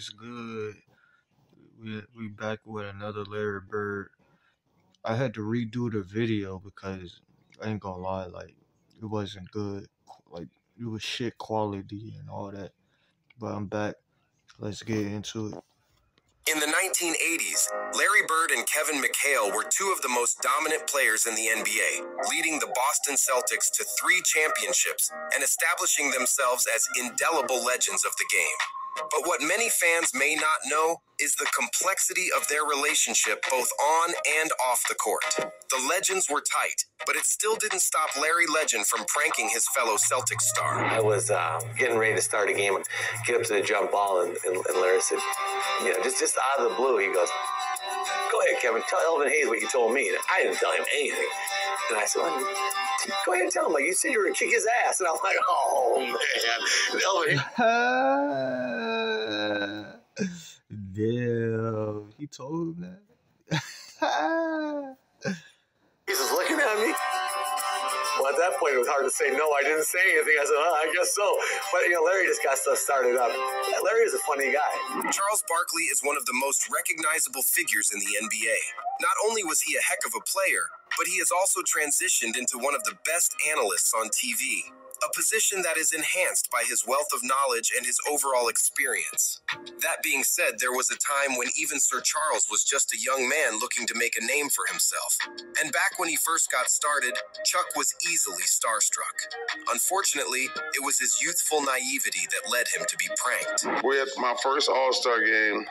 What's good? We we back with another Larry Bird. I had to redo the video because I ain't gonna lie, like it wasn't good. Like it was shit quality and all that. But I'm back. Let's get into it. In the 1980s, Larry Bird and Kevin McHale were two of the most dominant players in the NBA, leading the Boston Celtics to three championships and establishing themselves as indelible legends of the game. But what many fans may not know is the complexity of their relationship both on and off the court. The legends were tight, but it still didn't stop Larry Legend from pranking his fellow Celtics star. I was uh, getting ready to start a game get up to the jump ball, and, and, and Larry said, you know, just, just out of the blue, he goes, Go ahead, Kevin, tell Elvin Hayes what you told me. And I didn't tell him anything. And I said, well, Go ahead and tell him. Like, you said you were to kick his ass. And I'm like, Oh, man. Damn, he told him that. that point, it was hard to say no. I didn't say anything. I said, oh, I guess so. But you know, Larry just got stuff started up. Larry is a funny guy. Charles Barkley is one of the most recognizable figures in the NBA. Not only was he a heck of a player, but he has also transitioned into one of the best analysts on TV a position that is enhanced by his wealth of knowledge and his overall experience. That being said, there was a time when even Sir Charles was just a young man looking to make a name for himself. And back when he first got started, Chuck was easily starstruck. Unfortunately, it was his youthful naivety that led him to be pranked. We're at my first All Star game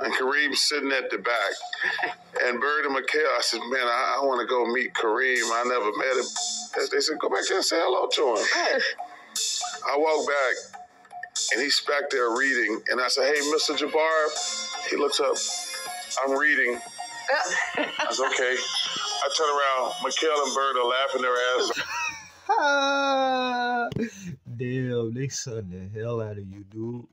and Kareem's sitting at the back. And Bird and McHale, I said, man, I, I want to go meet Kareem. I never met him. They said, go back there and say hello to him. I walk back, and he's back there reading. And I said, hey, Mr. Jabbar. He looks up. I'm reading. I said, okay. I turn around. McHale and Bird are laughing their ass. off. Damn, they son the hell out of you, dude.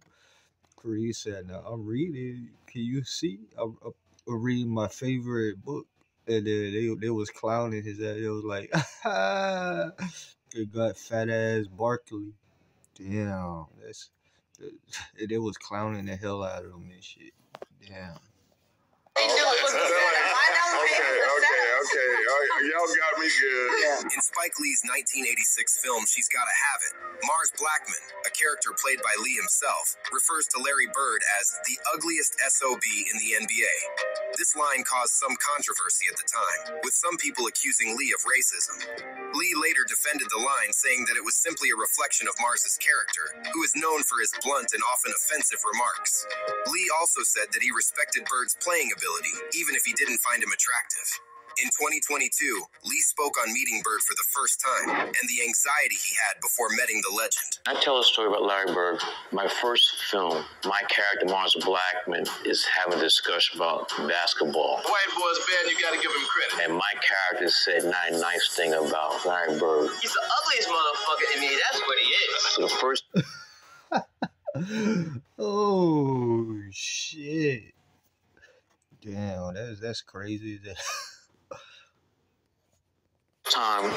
Kareem said, now I'm reading. Can you see? I'm, I'm reading my favorite book. And then they, they was clowning his ass. It was like, it got fat ass Barkley. Damn, that's they was clowning the hell out of him and shit. Damn. They knew it was Okay, okay, okay. Y'all got me good. Yeah. In Spike Lee's 1986 film She's Gotta Have It, Mars Blackman, a character played by Lee himself, refers to Larry Bird as the ugliest SOB in the NBA. This line caused some controversy at the time, with some people accusing Lee of racism. Lee later defended the line, saying that it was simply a reflection of Mars's character, who is known for his blunt and often offensive remarks. Lee also said that he respected Bird's playing ability, even if he didn't find him attractive. In 2022, Lee spoke on meeting Bird for the first time and the anxiety he had before meeting the legend. I tell a story about Larry Bird. My first film, my character, Mars Blackman, is having a discussion about basketball. White boy's bad, you gotta give him credit. And my character said not a nice thing about Larry Bird. He's the ugliest motherfucker in me, that's what he is. So the first. oh, shit. Damn, that's that's crazy. time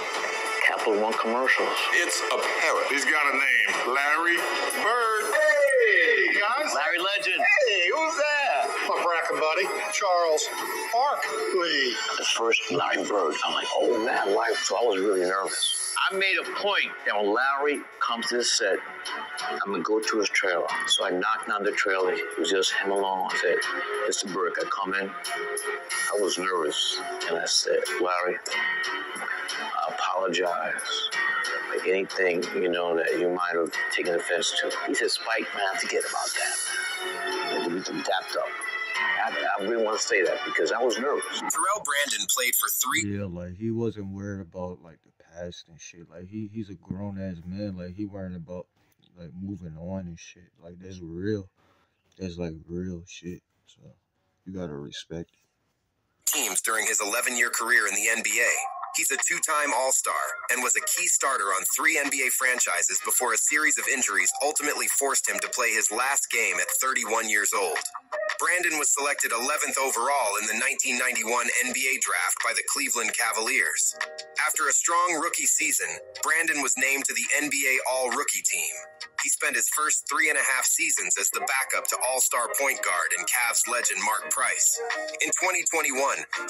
Capital One commercials. It's a parrot. He's got a name. Larry Bird. Hey, guys. Larry Legend. Hey, who's that? My bracket buddy, Charles Barkley. The first Larry Bird. I'm like, oh man, life. So I was really nervous. I made a point that when Larry comes to the set, I'm gonna go to his trailer. So I knocked on the trailer. It was just him alone. I said, Mr. Burke, I come in. I was nervous. And I said, Larry, I apologize. Like anything, you know, that you might have taken offense to. He said, Spike, man, forget about that. We can dapped up. I, I, really want to say that because I was nervous. Terrell Brandon played for three. Yeah, like he wasn't worried about like the past and shit. Like he he's a grown ass man. Like he worrying about like moving on and shit. Like that's real. That's like real shit. So you gotta respect it. Teams during his 11 year career in the NBA. He's a two time All Star and was a key starter on three NBA franchises before a series of injuries ultimately forced him to play his last game at 31 years old. Brandon was selected 11th overall in the 1991 NBA draft by the Cleveland Cavaliers. After a strong rookie season, Brandon was named to the NBA All Rookie team. He spent his first three and a half seasons as the backup to all star point guard and Cavs legend Mark Price. In 2021,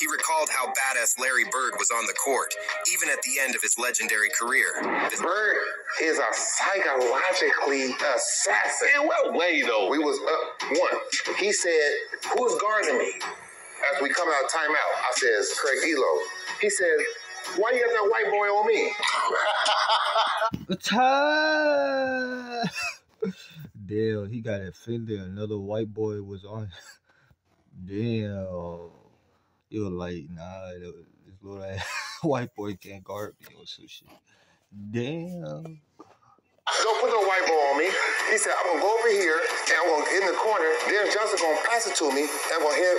he recalled how badass Larry Bird was on the court, even at the end of his legendary career. Bird is a psychologically assassin. In what way, though? We was up one. He said, "Who's guarding me?" As we come out of timeout, I says, "Craig Ehlo." He said, "Why you got that white boy on me?" Time. Damn, he got offended. Another white boy was on. Damn. He was like, nah, this little ass white boy can't guard me or some shit. Damn. Don't put no white boy on me. He said, I'm gonna go over here and I'm gonna get in the corner. Dennis Johnson gonna pass it to me and I'm gonna hit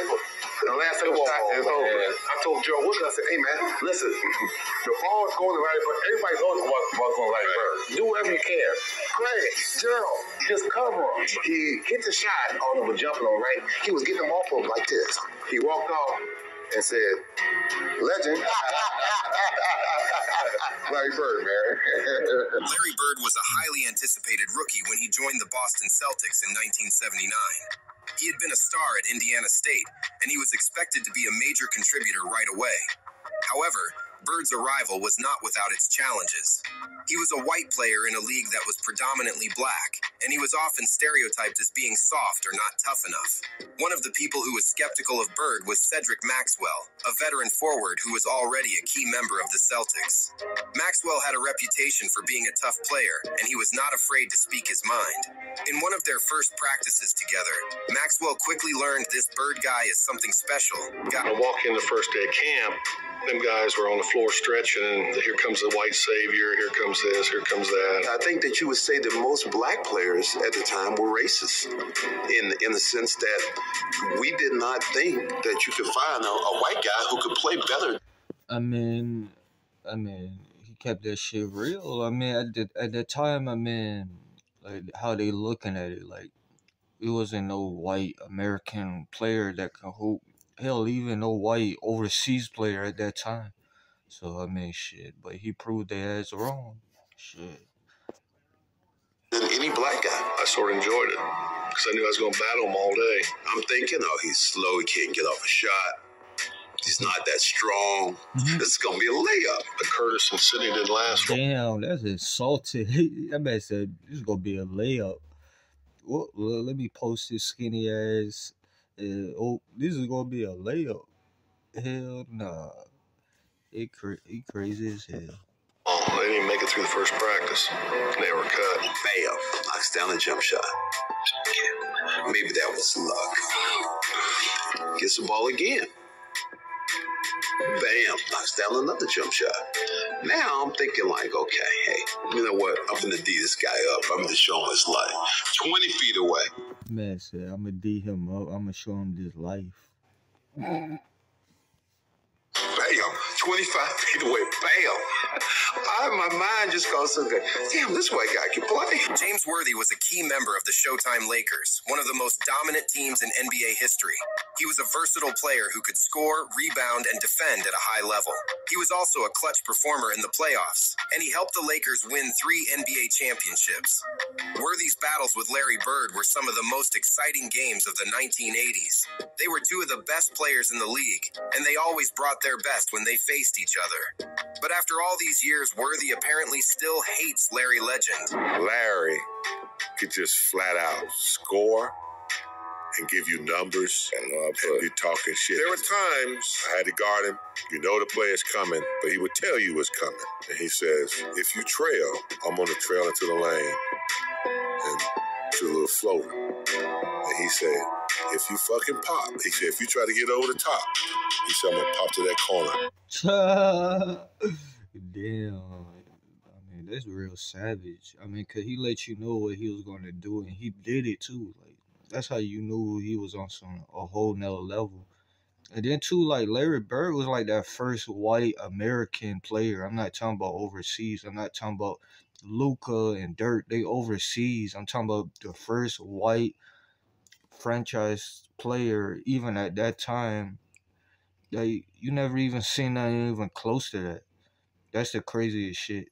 the last second shot is oh, over. I told Joe Wilson, I said, hey man, listen, the ball is going the right, but everybody knows what ball's going right bird. Do whatever you can. Craig, Gerald, just cover him. He hit the shot on him with jumping on right. He was getting them off of him like this. He walked off and said, legend. Larry Bird, man. Larry Bird was a highly anticipated rookie when he joined the Boston Celtics in 1979. He had been a star at Indiana State, and he was expected to be a major contributor right away. However, Bird's arrival was not without its challenges. He was a white player in a league that was predominantly black, and he was often stereotyped as being soft or not tough enough. One of the people who was skeptical of Bird was Cedric Maxwell, a veteran forward who was already a key member of the Celtics. Maxwell had a reputation for being a tough player, and he was not afraid to speak his mind. In one of their first practices together, Maxwell quickly learned this Bird guy is something special. Got I walk in the first day of camp, them guys were on the floor stretching, and here comes the white savior, here comes this, here comes that. I think that you would say that most black players at the time were racist in in the sense that we did not think that you could find a, a white guy who could play better. I mean, I mean, he kept that shit real. I mean, at the at the time, I mean, like how they looking at it, like it wasn't no white American player that can hoop. Hell, even no white overseas player at that time. So I mean, shit. But he proved their ass wrong. Shit. Than any black guy. I sort of enjoyed it because I knew I was going to battle him all day. I'm thinking, oh, he's slow. He can't get off a shot. He's not that strong. Mhm. This is gonna be a layup. But Curtis and Sidney didn't last. Damn, that's insulting. that man said this is gonna be a layup. Well, let me post this skinny ass. Uh, oh, this is gonna be a layup. Hell nah. It cra- he crazy as hell. Oh, they didn't even make it through the first practice. They were cut. Bam! Knocks down a jump shot. Maybe that was luck. Gets the ball again. Bam! Knocks down another jump shot. Now I'm thinking like, okay, hey, you know what? I'm gonna D this guy up. I'm gonna show him his life. 20 feet away. Man said, I'm gonna D him up. I'm gonna show him this life. Bam! 25 feet away. Bam! I, my mind just goes so good. damn. This white guy can play. James Worthy was a key member of the Showtime Lakers, one of the most dominant teams in NBA history. He was a versatile player who could score, rebound, and defend at a high level. He was also a clutch performer in the playoffs, and he helped the Lakers win three NBA championships. Worthy's battles with Larry Bird were some of the most exciting games of the 1980s. They were two of the best players in the league, and they always brought their best when they faced each other. But after all these years, Worthy apparently still hates Larry Legend. Larry could just flat out score and give you numbers and uh, be talking shit. There were times I had to guard him. You know the player's coming, but he would tell you what's coming. And he says, if you trail, I'm going to trail into the lane and do a little floater. And he said, if you fucking pop, he said, if you try to get over the top, he said, I'm to pop to that corner. Damn. I mean, that's real savage. I mean, cause he let you know what he was gonna do, and he did it too. Like that's how you knew he was on some a whole nother level. And then too, like Larry Bird was like that first white American player. I'm not talking about overseas. I'm not talking about Luka and Dirk. They overseas. I'm talking about the first white franchise player, even at that time. Like you never even seen nothing even close to that. That's the craziest shit.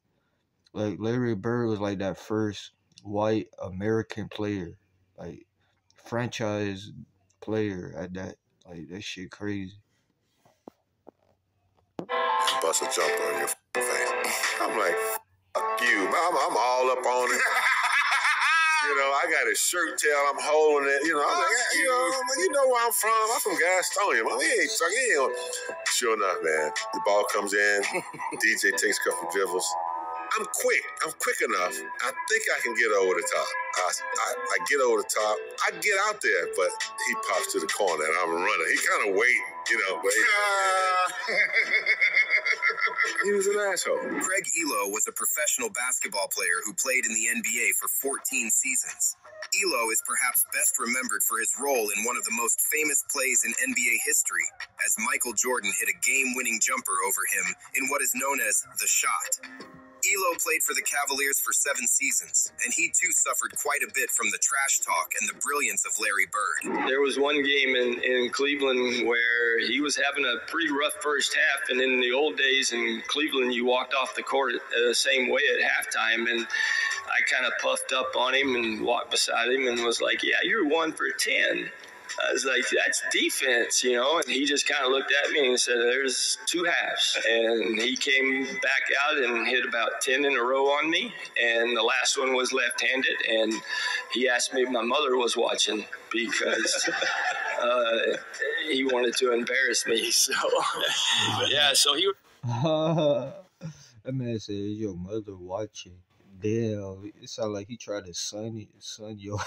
Like Larry Bird was like that first white American player, like franchise player at that. Like that shit crazy. Bust a jumper on your face. I'm like, fuck you. I'm, I'm all up on it. You know, I got his shirt tail. I'm holding it. You know, I'm like, you know, ah, you know where I'm from. I'm from Gastonia. Man, he ain't talking. Sure enough, man, the ball comes in. DJ takes a couple dribbles. I'm quick. I'm quick enough. I think I can get over the top. I, I, I get over the top. I get out there, but he pops to the corner and I'm running. He kind of waiting, you know, waiting. he was an asshole. Craig Ehlo was a professional basketball player who played in the NBA for 14 seasons. Ehlo is perhaps best remembered for his role in one of the most famous plays in NBA history, as Michael Jordan hit a game winning jumper over him in what is known as the shot. Ehlo played for the Cavaliers for seven seasons, and he too suffered quite a bit from the trash talk and the brilliance of Larry Bird. There was one game in, in Cleveland where he was having a pretty rough first half, and in the old days in Cleveland, you walked off the court the same way at halftime, and I kind of puffed up on him and walked beside him and was like, "Yeah, you're one for 10. I was like, that's defense, you know? And he just kind of looked at me and said, there's two halves. And he came back out and hit about 10 in a row on me. And the last one was left handed. And he asked me if my mother was watching because uh, he wanted to embarrass me. So, yeah, so he. that man said, is your mother watching? Damn, it sounded like he tried to sun, it, sun your.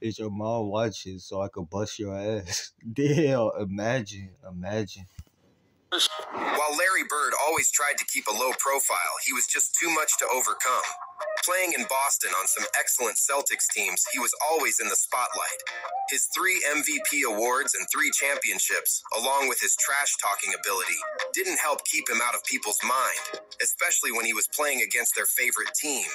Is your mom watching so I could bust your ass? Damn, imagine, imagine. While Larry Bird always tried to keep a low profile, he was just too much to overcome. Playing in Boston on some excellent Celtics teams, he was always in the spotlight. His three MVP awards and three championships, along with his trash talking ability, didn't help keep him out of people's mind, especially when he was playing against their favorite team.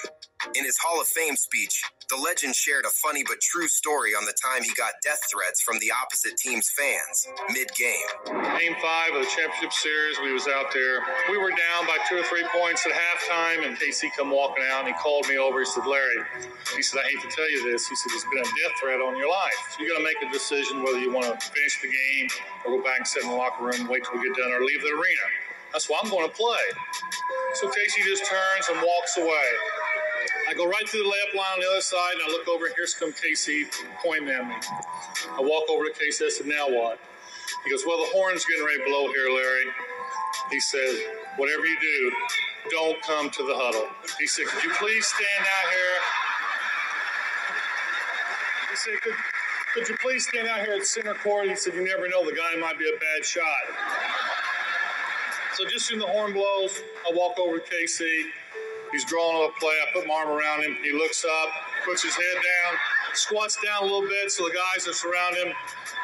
In his Hall of Fame speech, the legend shared a funny but true story on the time he got death threats from the opposite team's fans mid game. Game five of the championship series, we was out there. We were down by two or three points at halftime, and KC come walking out and called me over. He said, Larry, he said, I hate to tell you this. He said, there's been a death threat on your life. So you got to make a decision whether you want to finish the game or go back and sit in the locker room, wait till we get done, or leave the arena. That's why I'm going to play. So KC just turns and walks away. I go right to the layup line on the other side, and I look over, and here's come KC pointing at me. I walk over to KC. I said, "Now what?" He goes, "Well, the horn's getting ready to blow here, Larry." He said, "Whatever you do, don't come to the huddle." He said, "Could you please stand out here?" He said, "Could, could you please stand out here at center court?" He said, "You never know, the guy might be a bad shot." So just when the horn blows, I walk over to KC. He's drawing up a play. I put my arm around him. He looks up, puts his head down, squats down a little bit so the guys that surround him.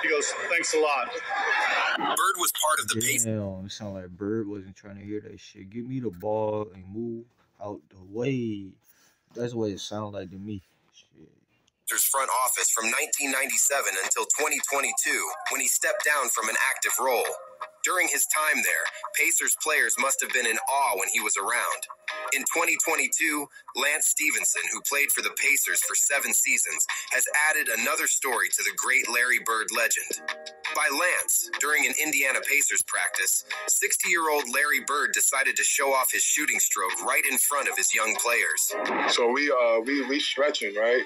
He goes, "Thanks a lot." Bird was part of the Pacers. Damn, it sounded like Bird wasn't trying to hear that shit. Give me the ball and move out the way. That's what it sounded like to me. Shit. front office from 1997 until 2022 when he stepped down from an active role. During his time there, Pacers players must have been in awe when he was around. In 2022, Lance Stephenson, who played for the Pacers for seven seasons, has added another story to the great Larry Bird legend. By Lance, during an Indiana Pacers practice, 60 year old Larry Bird decided to show off his shooting stroke right in front of his young players. So we uh we we stretching, right?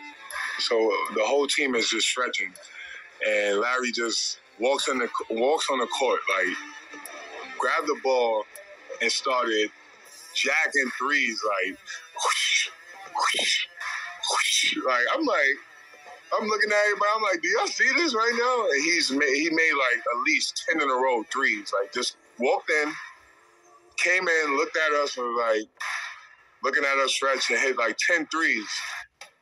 So the whole team is just stretching. And Larry just walks on the walks on the court, like grabbed the ball and started jacking threes, like whoosh, whoosh, whoosh. like I'm like. I'm looking at everybody. I'm like, do y'all see this right now? And he's made, he made like at least ten in a row threes. Like just walked in, came in, looked at us, and was like looking at us stretch and hit like 10 threes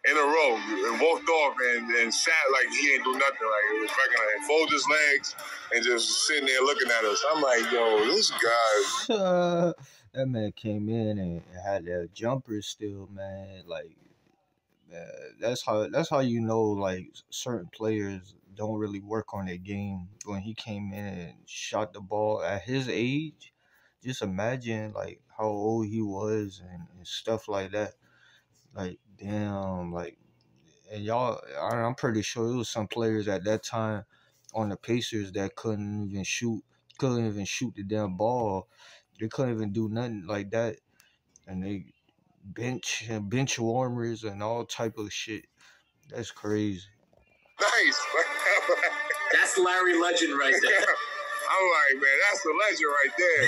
in a row and walked off and, and sat like he ain't do nothing. Like it was. And fold his legs and just sitting there looking at us. I'm like, yo, this guy. That man came in and had that jumper still, man. Like, man, that's how that's how you know like certain players don't really work on their game. When he came in and shot the ball at his age, just imagine like how old he was and, and stuff like that Like damn, like and y'all, I'm pretty sure it was some players at that time on the Pacers that couldn't even shoot, couldn't even shoot the damn ball. They couldn't even do nothing like that, and they bench and bench warmers and all type of shit. That's crazy. Nice. That's Larry Legend right there. I'm like, man, that's the legend right there.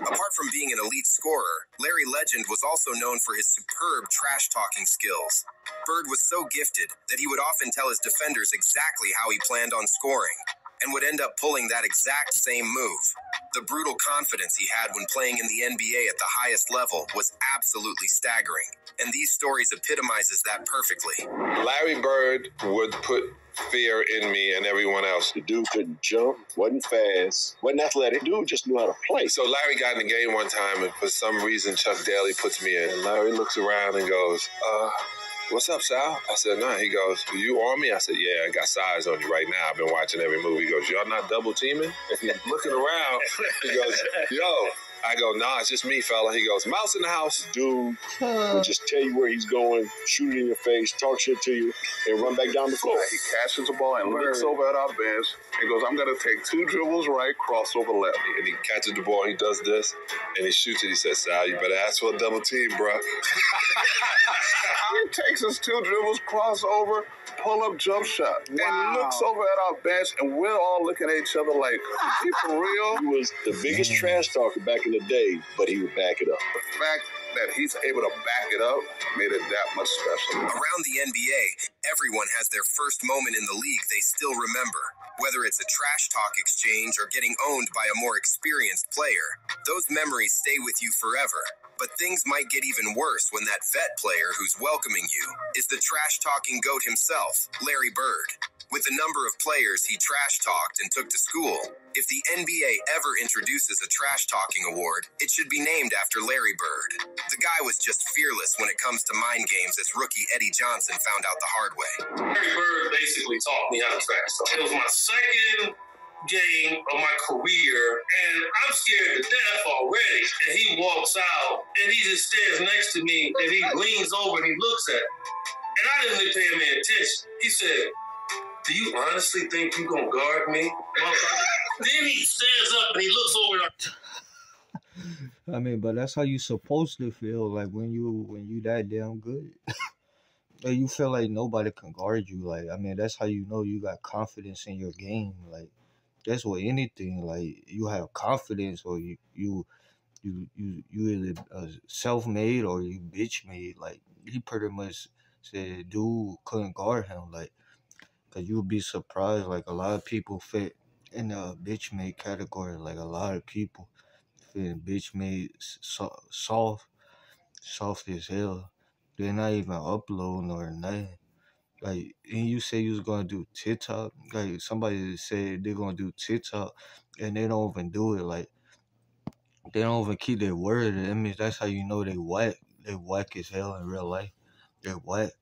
Apart from being an elite scorer, Larry Legend was also known for his superb trash talking skills. Bird was so gifted that he would often tell his defenders exactly how he planned on scoring and would end up pulling that exact same move. The brutal confidence he had when playing in the NBA at the highest level was absolutely staggering, and these stories epitomizes that perfectly. Larry Bird would put fear in me and everyone else. The dude couldn't jump, wasn't fast, wasn't athletic. Dude just knew how to play. So Larry got in the game one time, and for some reason, Chuck Daly puts me in. And Larry looks around and goes, uh, What's up, Sal? I said, Nah. He goes, you on me? I said, Yeah, I got size on you right now. I've been watching every movie. He goes, Y'all not double teaming? And he's looking around. He goes, Yo, I go, nah, it's just me, fella. He goes, mouse in the house. Dude will just tell you where he's going, shoot it in your face, talk shit to you, and run back down the floor. He catches the ball and looks over at our bench and goes, I'm going to take two dribbles right, crossover left. And he catches the ball, he does this, and he shoots it. He says, Sal, you better ask for a double team, bro. he takes us two dribbles, crossover, pull up jump shot, Wow. and looks over at our bench, and we're all looking at each other like, is he for real? He was the biggest trash talker back in the day, but he would back it up. The fact that he's able to back it up made it that much special. Around the NBA, everyone has their first moment in the league they still remember. Whether it's a trash talk exchange or getting owned by a more experienced player, those memories stay with you forever. But things might get even worse when that vet player who's welcoming you is the trash talking goat himself, Larry Bird. With the number of players he trash talked and took to school, if the NBA ever introduces a trash talking award, it should be named after Larry Bird. The guy was just fearless when it comes to mind games, as rookie Eddie Johnson found out the hard way. Larry Bird basically taught me how to trash talk. It was my second game of my career, and I'm scared to death already. And he walks out, and he just stands next to me, and he leans over and he looks at me. And I didn't really pay him any attention. He said, Do you honestly think you're gonna guard me? then he stands up and he looks over I mean, but that's how you supposed to feel like when you when you that damn good. you feel like nobody can guard you. Like I mean, that's how you know you got confidence in your game. Like that's what anything. Like you have confidence, or you you you you you either uh, self made or you bitch made. Like he pretty much said, dude couldn't guard him. Like, cause you'll be surprised. Like a lot of people fit in the bitch made category. Like a lot of people fit in bitch made so, soft, soft as hell. They're not even uploading or nothing. Like, and you say you was gonna do TikTok. Like somebody said they're gonna do TikTok, and they don't even do it. Like they don't even keep their word. I mean, that's how you know they whack. They whack as hell in real life. They're whack.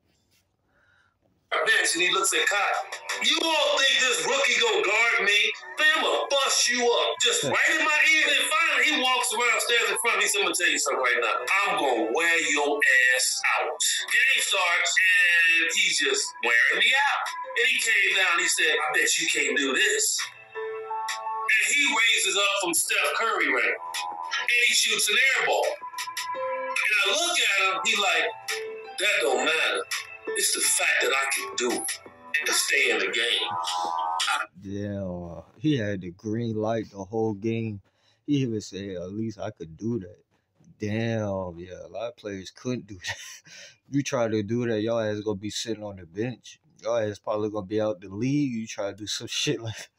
Bench, and he looks at Cotton. You all think this rookie gonna guard me? I'm gonna bust you up. Just right in my ear. Then finally he walks around, stands in front of me. Said, I'm gonna tell you something right now. I'm gonna wear your ass out. Game starts, and he's just wearing me out. And he came down, he said, I bet you can't do this. And he raises up from Steph Curry range. And he shoots an air ball. And I look at him, he like, that don't matter. It's the fact that I can do it and to stay in the game. Yeah, uh, he had the green light the whole game. He even said, "At least I could do that." Damn, yeah, a lot of players couldn't do that. you try to do that, y'all ass gonna be sitting on the bench. Your ass probably gonna be out the league. You try to do some shit like,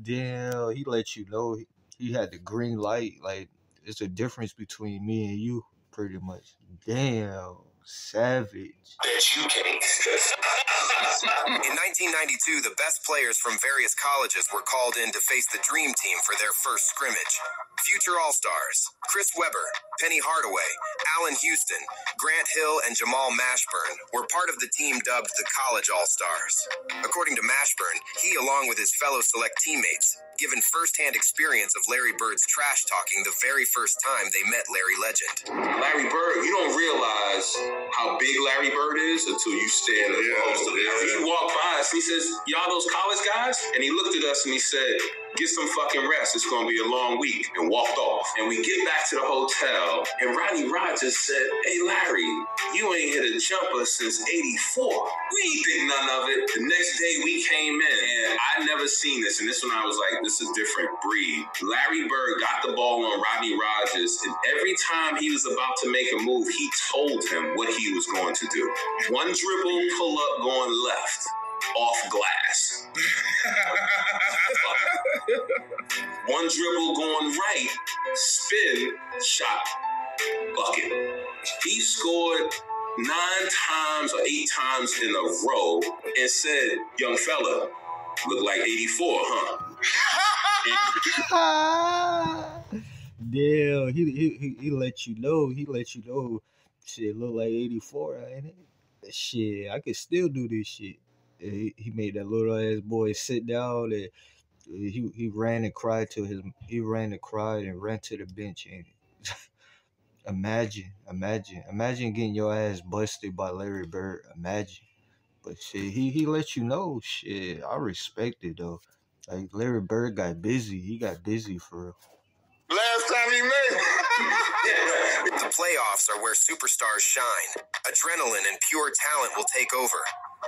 damn, he let you know he, he had the green light. Like it's a difference between me and you, pretty much. Damn, savage. Bet you can't. In 1992, the best players from various colleges were called in to face the Dream Team for their first scrimmage. Future All Stars Chris Webber, Penny Hardaway, Allan Houston, Grant Hill, and Jamal Mashburn were part of the team dubbed the College All Stars. According to Mashburn, he, along with his fellow select teammates, given firsthand experience of Larry Bird's trash talking the very first time they met Larry Legend. Larry Bird, you don't realize how big Larry Bird is until you stand up close to him. He walked by us and he says, Y'all those college guys? And he looked at us and he said, Get some fucking rest. It's gonna be a long week. And walked off. And we get back to the hotel, and Rodney Rogers said, Hey Larry, you ain't hit a jumper since 84. We ain't think none of it. The next day we came in, and I never seen this. And this one I was like, this is a different breed. Larry Bird got the ball on Rodney Rogers, and every time he was about to make a move, he told him what he was going to do. One dribble, pull up, going left off glass. One dribble going right, spin, shot, bucket. He scored nine times or eight times in a row and said, Young fella, look like 84, huh? Damn, he, he he let you know. He let you know. Shit, look like eighty four, ain't it? Shit, I could still do this shit. And He, he made that little ass boy sit down, and he he ran and cried to his. He ran and cried and ran to the bench. And imagine, imagine, imagine getting your ass busted by Larry Bird. Imagine, but shit, he he let you know. Shit, I respect it though. Like Larry Bird got busy. He got busy for real. Last time he made it The playoffs are where superstars shine. Adrenaline and pure talent will take over.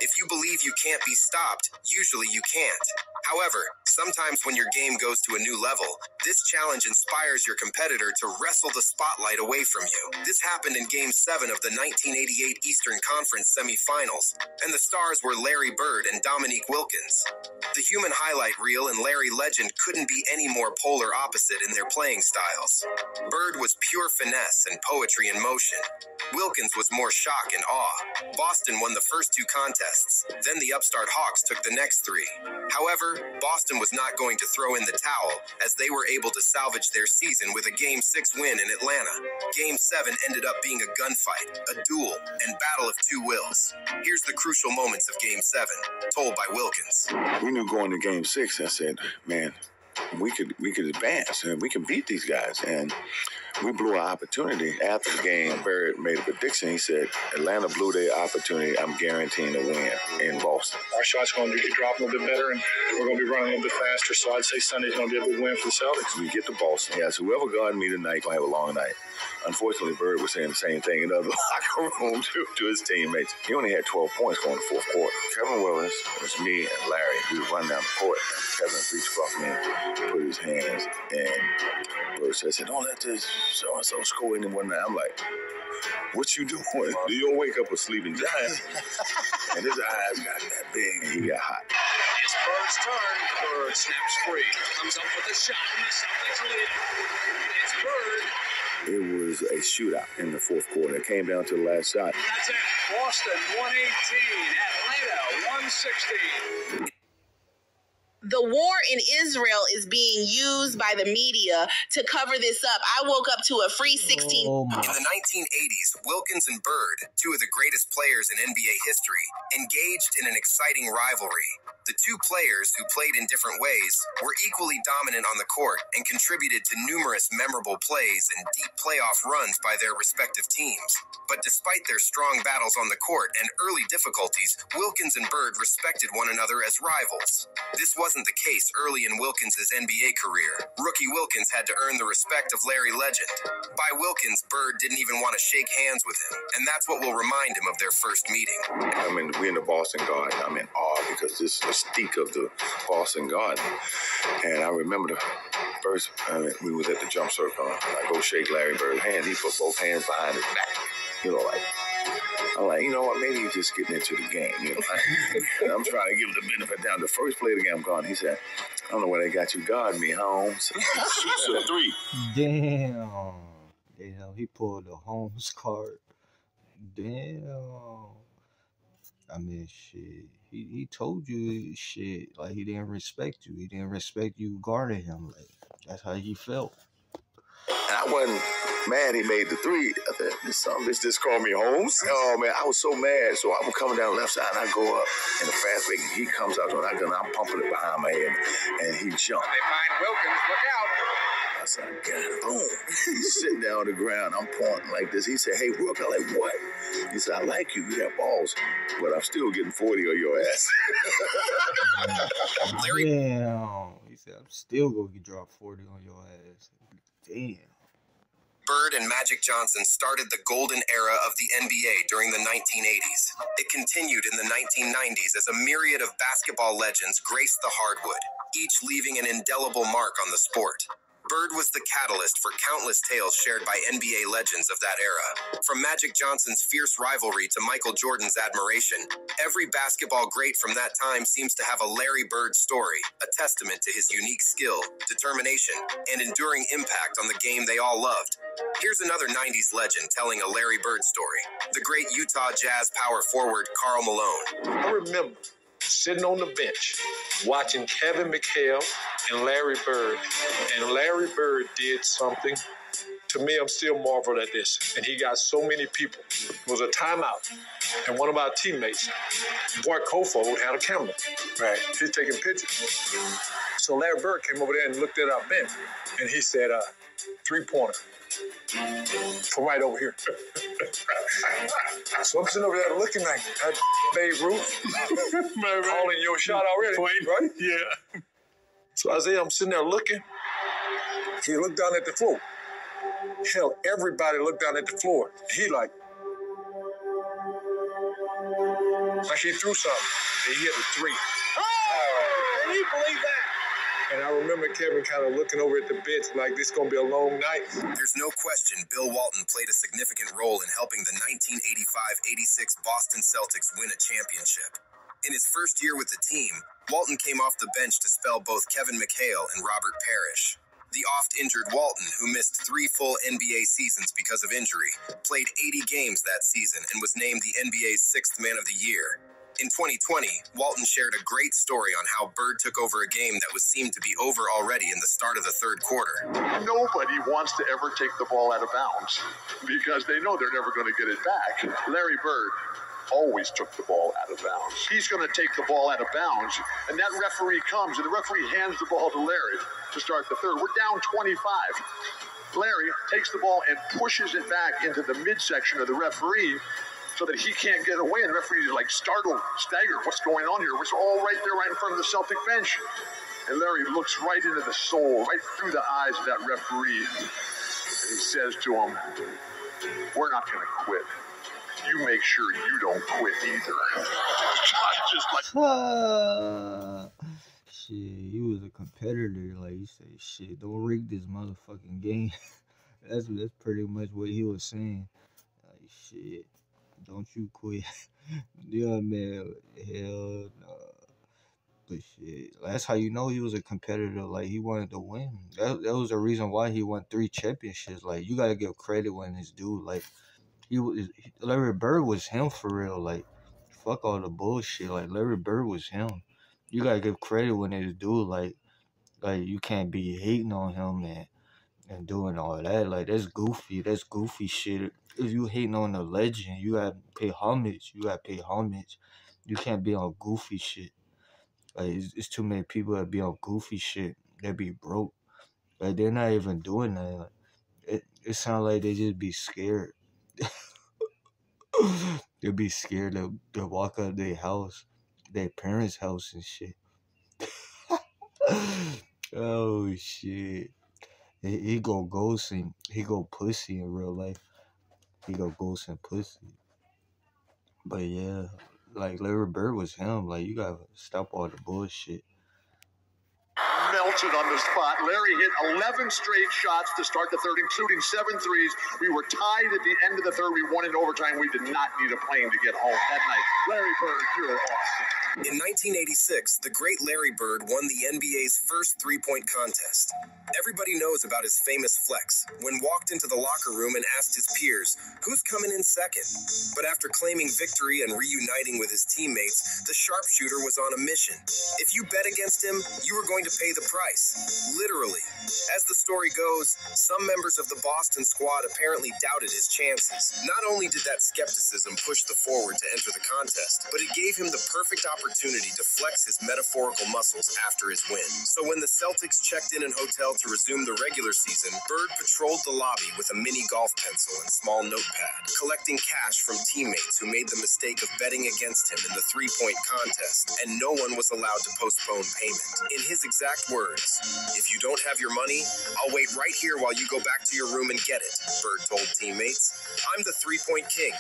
If you believe you can't be stopped, usually you can't. However, sometimes when your game goes to a new level, this challenge inspires your competitor to wrestle the spotlight away from you. This happened in Game 7 of the 1988 Eastern Conference semifinals, and the stars were Larry Bird and Dominique Wilkins. The human highlight reel and Larry Legend couldn't be any more polar opposite in their playing styles. Bird was pure finesse and poetry in motion. Wilkins was more shock and awe. Boston won the first two contests, then the upstart Hawks took the next three. However, Boston was not going to throw in the towel as they were able to salvage their season with a Game 6 win in Atlanta. Game 7 ended up being a gunfight, a duel, and battle of two wills. Here's the crucial moments of Game 7, told by Wilkins. we knew going to game six, I said, man, we could we could advance and we can beat these guys. And we blew our opportunity. After the game, Barrett made a prediction. He said, Atlanta blew their opportunity. I'm guaranteeing a win in Boston. Our shot's going to be dropping a little bit better, and we're going to be running a little bit faster. So I'd say Sunday's going to be a big win for the Celtics. We get to Boston. Yes, whoever guard me tonight gonna have a long night. Unfortunately, Bird was saying the same thing in the other locker room to, to his teammates. He only had 12 points going to the fourth quarter. Kevin Willis, it was me and Larry. We would run down the court. And Kevin reached across me, put his hands, and Bird said, "Don't let this so and so score any more." I'm like, "What you doing? Do you wake up a sleeping giant?" and his eyes got that big, and he got hot. It's Bird's turn. Bird snaps free. Comes up with a shot, and the Celtics lead. It's Bird. It was a shootout in the fourth quarter. It came down to the last shot. That's it. Boston 118. Atlanta 116. The war in Israel is being used by the media to cover this up. I woke up to a free 16. Oh my. In the 1980s, Wilkins and Bird, two of the greatest players in NBA history, engaged in an exciting rivalry. The two players, who played in different ways, were equally dominant on the court and contributed to numerous memorable plays and deep playoff runs by their respective teams. But despite their strong battles on the court and early difficulties, Wilkins and Bird respected one another as rivals. This wasn't the case early in Wilkins' NBA career. Rookie Wilkins had to earn the respect of Larry Legend. By Wilkins, Bird didn't even want to shake hands with him, and that's what will remind him of their first meeting. I mean, we in the Boston Garden. I'm in awe because this mystique of the Boston Garden. And I remember the first uh, we was at the jump circle. I go shake Larry Bird's hand. He put both hands behind his back. You know, like I'm like, you know what? Maybe he's just getting into the game. You know, I'm trying to give him the benefit down. The first play of the game, I'm gone. He said, I don't know where they got you guard me, Holmes. Shoots a three. Damn. Damn, he pulled the Holmes card. Damn. I mean, shit. He he told you shit. Like he didn't respect you. He didn't respect you guarding him. Like that's how he felt. And I wasn't mad he made the three. I thought, this some bitch just called me Holmes. Oh man, I was so mad. So I'm coming down the left side and I go up in the fast break and he comes out and I go, I'm pumping it behind my head and he jumped. They find Wilkins. Look out. I said, God, boom. He's sitting down on the ground. I'm pointing like this. He said, Hey, Rook. I'm like, what? He said, I like you. You got balls, but I'm still getting 40 on your ass. Damn. He said, I'm still going to get dropped 40 on your ass. Damn. Bird and Magic Johnson started the golden era of the NBA during the 1980s. It continued in the 1990s as a myriad of basketball legends graced the hardwood, each leaving an indelible mark on the sport. Bird was the catalyst for countless tales shared by NBA legends of that era. From Magic Johnson's fierce rivalry to Michael Jordan's admiration, every basketball great from that time seems to have a Larry Bird story, a testament to his unique skill, determination, and enduring impact on the game they all loved. Here's another 90s legend telling a Larry Bird story the great Utah Jazz power forward Karl Malone. I remember sitting on the bench watching Kevin McHale and Larry Bird. And Larry Bird did something. To me, I'm still marveled at this. And he got so many people. It was a timeout. And one of our teammates, Bart Kofoed, had a camera. Right. He's taking pictures. So Larry Bird came over there and looked at our bench. And he said, uh, three pointer. From right over here. so I'm sitting over there looking like that Babe Ruth calling your shot already, right? Yeah. So Isaiah, I'm sitting there looking. He looked down at the floor. Hell, everybody looked down at the floor. He like, like he threw something. And he hit a three. Oh, can you believe that? And I remember Kevin kind of looking over at the bench like this gonna be a long night. There's no question Bill Walton played a significant role in helping the 1985-86 Boston Celtics win a championship. In his first year with the team, Walton came off the bench to spell both Kevin McHale and Robert Parish. The oft injured Walton, who missed three full NBA seasons because of injury, played 80 games that season and was named the NBA's sixth man of the year. In 2020, Walton shared a great story on how Bird took over a game that was seemed to be over already in the start of the third quarter. Nobody wants to ever take the ball out of bounds because they know they're never going to get it back. Larry Bird always took the ball out of bounds. He's going to take the ball out of bounds, and that referee comes, and the referee hands the ball to Larry to start the third. We're down 25. Larry takes the ball and pushes it back into the midsection of the referee so that he can't get away. And the referee is like startled, staggered. What's going on here? We're all right there, right in front of the Celtic bench. And Larry looks right into the soul, right through the eyes of that referee. And he says to him, We're not going to quit. You make sure you don't quit either. Just like. Shit, he was a competitor. Like you say, shit, don't rig this motherfucking game. that's that's pretty much what he was saying. Like shit, don't you quit. yeah, man. Hell no. But shit, that's how you know he was a competitor. Like he wanted to win. That that was the reason why he won three championships. Like you gotta give credit when it's due. like he was Larry Bird was him for real. Like fuck all the bullshit. Like Larry Bird was him. You gotta give credit when it's due. like like you can't be hating on him and and doing all that. Like that's goofy. That's goofy shit. If you hating on a legend, you gotta pay homage. You gotta pay homage. You can't be on goofy shit. Like it's, it's too many people that be on goofy shit. They be broke. Like they're not even doing that. Like, it it sounds like they just be scared. they be scared to, to walk out their house, their parents' house and shit. oh shit. He, he go ghosting. He go pussy in real life. He go ghosting pussy. But yeah, like Larry Bird was him. Like you gotta stop all the bullshit. Melted on the spot. Larry hit 11 straight shots to start the third, including seven threes. We were tied at the end of the third. We won in overtime. We did not need a plane to get home that night. Larry Bird, you're awesome. In 1986, the great Larry Bird won the NBA's first three point contest. Everybody knows about his famous flex when walked into the locker room and asked his peers, Who's coming in second? But after claiming victory and reuniting with his teammates, the sharpshooter was on a mission. If you bet against him, you were going to pay the the price. Literally. As the story goes, some members of the Boston squad apparently doubted his chances. Not only did that skepticism push the forward to enter the contest, but it gave him the perfect opportunity to flex his metaphorical muscles after his win. So when the Celtics checked in an hotel to resume the regular season, Bird patrolled the lobby with a mini golf pencil and small notepad, collecting cash from teammates who made the mistake of betting against him in the three point contest, and no one was allowed to postpone payment. In his exact words, if you don't have your money, I'll wait right here while you go back to your room and get it, Bird told teammates. I'm the three point king.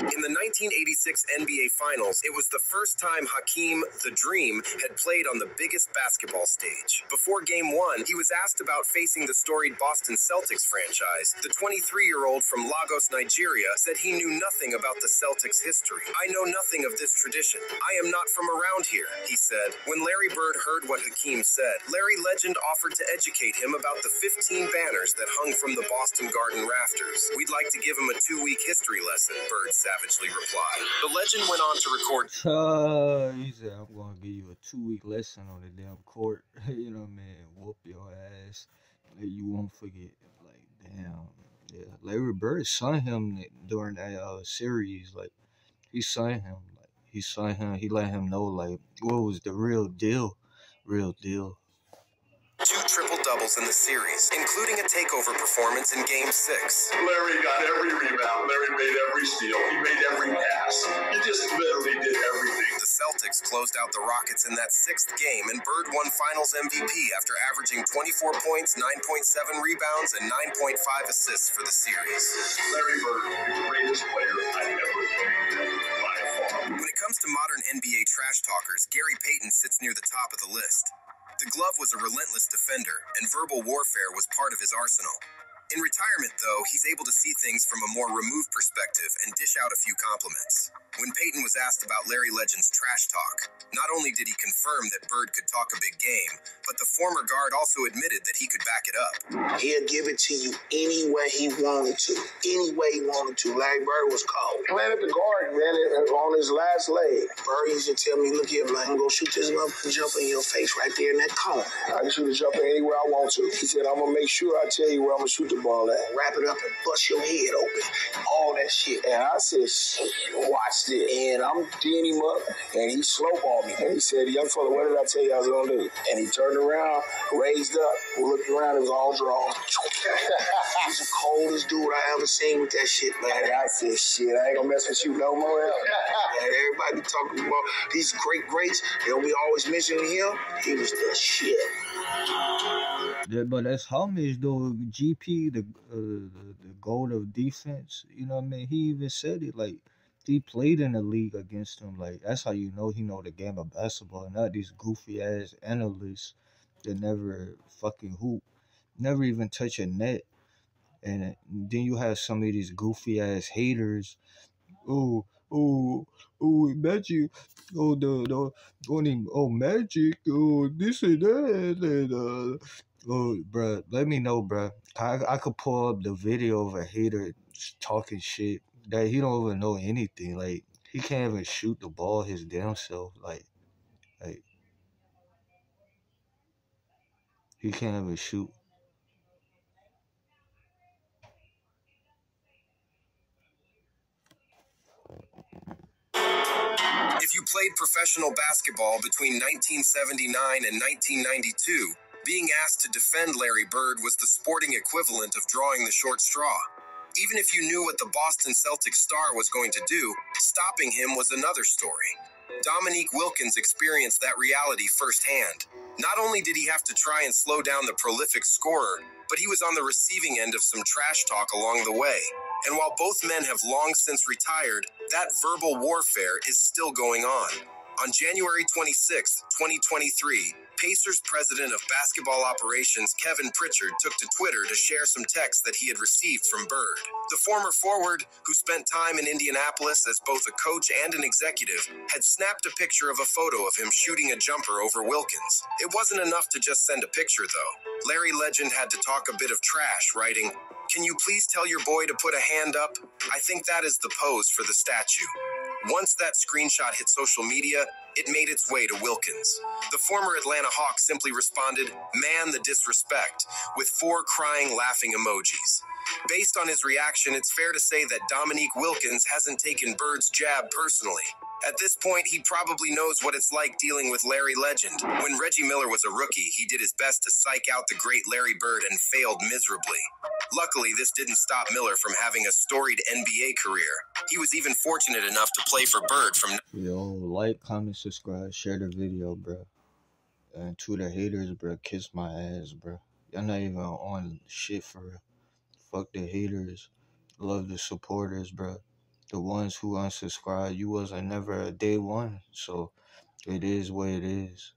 In the 1986 NBA Finals, it was the first time Hakeem the Dream had played on the biggest basketball stage. Before game one, he was asked about facing the storied Boston Celtics franchise. The 23 year old from Lagos, Nigeria, said he knew nothing about the Celtics' history. I know nothing of this tradition. I am not from around here, he said. When Larry Bird heard what Hakeem said, Larry Legend offered to educate him about the 15 banners that hung from the Boston Garden rafters. We'd like to give him a two week history lesson, Bird savagely replied. The legend went on to record. Uh, he said, I'm going to give you a two week lesson on the damn court. you know what I mean? Whoop your ass. Like, you won't forget. Like, damn. Yeah. Larry Bird signed him during that uh, series. Like, he signed him. Like, he signed him. He let him know, like, what was the real deal. Real deal. Two triple doubles in the series, including a takeover performance in Game 6. Larry got every rebound. Larry made every steal. He made every pass. He just literally did everything. The Celtics closed out the Rockets in that sixth game, and Bird won Finals MVP after averaging 24 points, 9.7 rebounds, and 9.5 assists for the series. Larry Bird, the greatest player I've ever played comes to modern NBA trash talkers, Gary Payton sits near the top of the list. The glove was a relentless defender, and verbal warfare was part of his arsenal. In retirement, though, he's able to see things from a more removed perspective and dish out a few compliments. When Payton was asked about Larry Legend's trash talk, not only did he confirm that Bird could talk a big game, but the former guard also admitted that he could back it up. He'll give it to you any way he wanted to. Any way he wanted to. Larry Bird was cold. Playing at the guard, man, uh, on his last leg. Bird used to tell me, look here, man, go shoot this motherfucker jumper in your face right there in that corner. I can shoot a jumper anywhere I want to. He said, I'm going to make sure I tell you where I'm going to shoot the ball at. Wrap it up and bust your head open. All that shit. And I said, shit, watch this. And I'm teeing him up, and he slow balled me. And he said, young fella, what did I tell you I was going to do? And he turned around, raised up, looked around, it was all drawn. He's the coldest dude I ever seen with that shit, man. And I said, shit, I ain't going to mess with you no more. and everybody be talking about these great greats. They'll be always mentioning him. He was the shit. Yeah, but that's homage though. GP, the, uh, the goal of defense. You know what I mean? He even said it like he played in the league against him. Like that's how you know he know the game of basketball. Not these goofy ass analysts that never fucking hoop, never even touch a net. And then you have some of these goofy ass haters. Oh, oh, oh, Magic. Oh, the the only oh Magic. Oh, this and that. And uh, bruh, let me know, bro. I I could pull up the video of a hater talking shit that he don't even know anything. Like he can't even shoot the ball his damn self. Like, like he can't even shoot. If you played professional basketball between 1979 and 1992, being asked to defend Larry Bird was the sporting equivalent of drawing the short straw. Even if you knew what the Boston Celtics star was going to do, stopping him was another story. Dominique Wilkins experienced that reality firsthand. Not only did he have to try and slow down the prolific scorer, but he was on the receiving end of some trash talk along the way. And while both men have long since retired, that verbal warfare is still going on. On January 26, 2023, Pacers president of basketball operations Kevin Pritchard took to Twitter to share some texts that he had received from Bird. The former forward, who spent time in Indianapolis as both a coach and an executive, had snapped a picture of a photo of him shooting a jumper over Wilkins. It wasn't enough to just send a picture, though. Larry Legend had to talk a bit of trash, writing, Can you please tell your boy to put a hand up? I think that is the pose for the statue. Once that screenshot hit social media, It made its way to Wilkins. The former Atlanta Hawk simply responded, Man the disrespect, with four crying, laughing emojis. Based on his reaction, it's fair to say that Dominique Wilkins hasn't taken Bird's jab personally. At this point, he probably knows what it's like dealing with Larry Legend. When Reggie Miller was a rookie, he did his best to psych out the great Larry Bird and failed miserably. Luckily, this didn't stop Miller from having a storied NBA career. He was even fortunate enough to play for Bird from Yo, like, comment, subscribe, share the video, bro. And to the haters, bro, kiss my ass, bro. Y'all not even on shit for real. Fuck the haters. Love the supporters, bro. The ones who unsubscribe, you wasn't never a day one. So it is what it is.